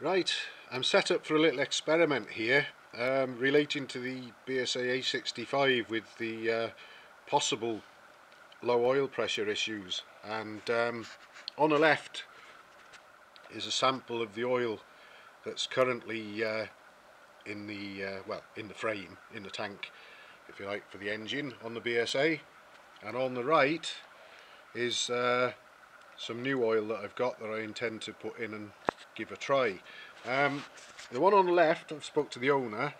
Right, I'm set up for a little experiment here um, relating to the BSA A65 with the uh, possible low oil pressure issues. And um, on the left is a sample of the oil that's currently uh, in the uh, well in the frame in the tank if you like for the engine on the BSA and on the right is uh, some new oil that I've got that I intend to put in and give a try. Um, the one on the left, I've spoke to the owner,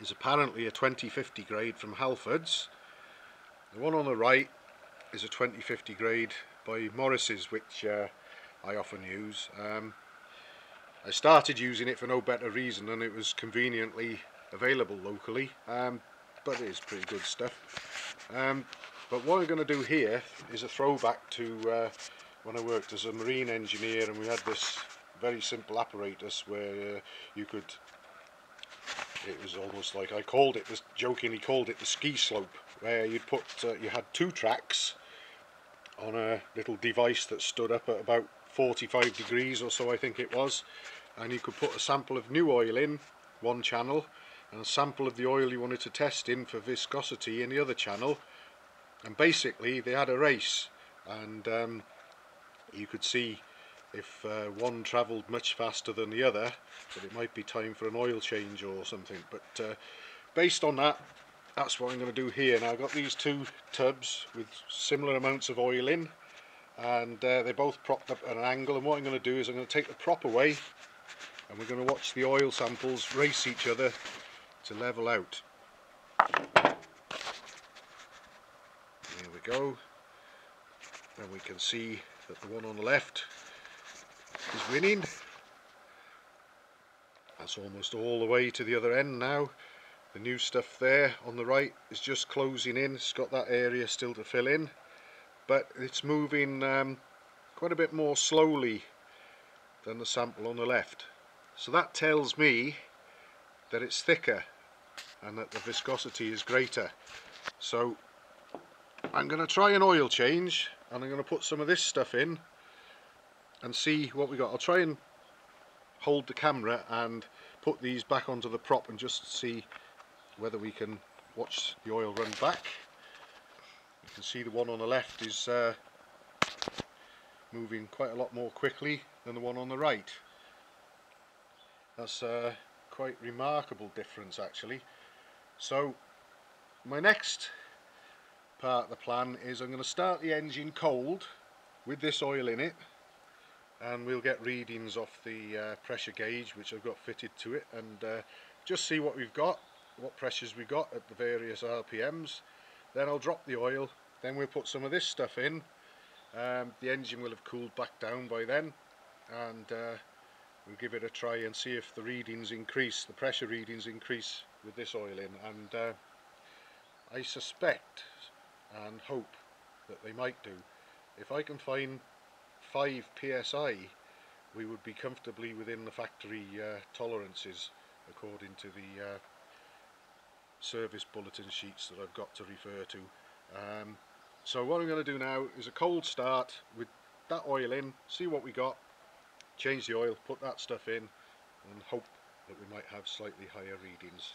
is apparently a 2050 grade from Halfords. The one on the right is a 2050 grade by Morris's, which uh, I often use. Um, I started using it for no better reason than it was conveniently available locally, um, but it is pretty good stuff. Um, but what I'm going to do here is a throwback to uh, when I worked as a marine engineer and we had this very simple apparatus where uh, you could it was almost like I called it this jokingly called it the ski slope where you'd put uh, you had two tracks on a little device that stood up at about 45 degrees or so I think it was and you could put a sample of new oil in one channel and a sample of the oil you wanted to test in for viscosity in the other channel. And basically they had a race and um, you could see if uh, one travelled much faster than the other that it might be time for an oil change or something. But uh, based on that that's what I'm going to do here. Now I've got these two tubs with similar amounts of oil in and uh, they're both propped up at an angle. And what I'm going to do is I'm going to take the prop away and we're going to watch the oil samples race each other to level out. There we go. And we can see that the one on the left is winning. That's almost all the way to the other end now. The new stuff there on the right is just closing in. It's got that area still to fill in. But it's moving um, quite a bit more slowly than the sample on the left. So that tells me that it's thicker and that the viscosity is greater. So I'm going to try an oil change and I'm going to put some of this stuff in and see what we got. I'll try and hold the camera and put these back onto the prop and just see whether we can watch the oil run back. You can see the one on the left is uh, moving quite a lot more quickly than the one on the right. That's a quite remarkable difference actually. So my next part of the plan is I'm going to start the engine cold with this oil in it and we'll get readings off the uh, pressure gauge which I've got fitted to it. And uh, just see what we've got what pressures we got at the various RPMs then I'll drop the oil. Then we'll put some of this stuff in. Um, the engine will have cooled back down by then. And uh, we'll give it a try and see if the readings increase the pressure readings increase with this oil in. And uh, I suspect and hope that they might do. If I can find 5 psi we would be comfortably within the factory uh, tolerances according to the uh, service bulletin sheets that I've got to refer to. Um, so what I'm going to do now is a cold start with that oil in, see what we got, change the oil, put that stuff in and hope that we might have slightly higher readings.